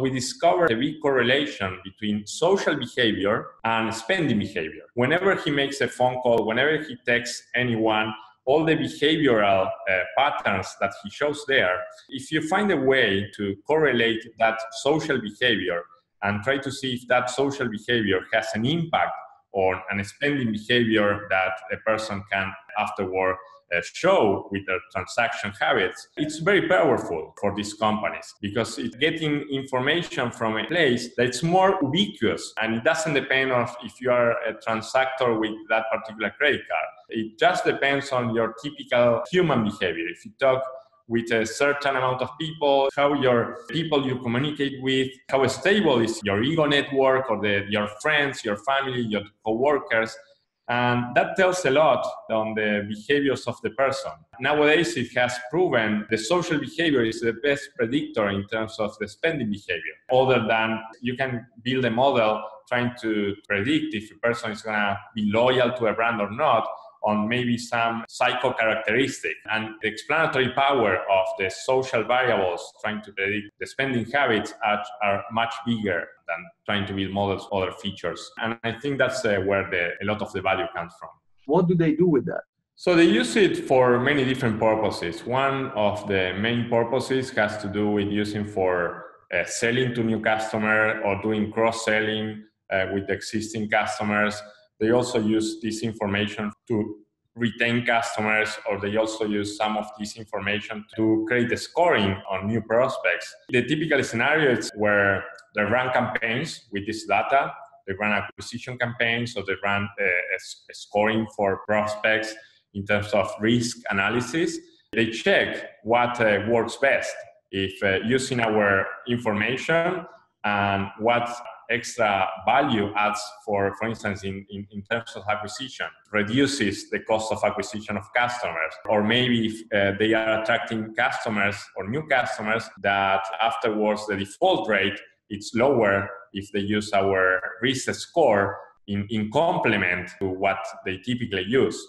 we discovered a big correlation between social behavior and spending behavior. Whenever he makes a phone call, whenever he texts anyone, all the behavioral uh, patterns that he shows there, if you find a way to correlate that social behavior and try to see if that social behavior has an impact on an spending behavior that a person can afterward uh, show with their transaction habits, it's very powerful for these companies because it's getting information from a place that's more ubiquitous and it doesn't depend on if you are a transactor with that particular credit card. It just depends on your typical human behavior. If you talk with a certain amount of people, how your people you communicate with, how stable is your ego network or the, your friends, your family, your coworkers. And that tells a lot on the behaviors of the person. Nowadays, it has proven the social behavior is the best predictor in terms of the spending behavior, other than you can build a model trying to predict if a person is going to be loyal to a brand or not on maybe some psycho characteristic and the explanatory power of the social variables trying to predict the spending habits are, are much bigger than trying to build models other features. And i think that's uh, where the, a lot of the value comes from. What do they do with that? So they use it for many different purposes. One of the main purposes has to do with using for uh, selling to new customer or doing cross selling uh, with existing customers they also use this information to retain customers, or they also use some of this information to create a scoring on new prospects. The typical scenario is where they run campaigns with this data. They run acquisition campaigns, or they run a, a scoring for prospects in terms of risk analysis. They check what uh, works best. If uh, using our information and what extra value adds for, for instance, in, in, in, terms of acquisition, reduces the cost of acquisition of customers. Or maybe if uh, they are attracting customers or new customers that afterwards the default rate it's lower if they use our risk score in, in complement to what they typically use.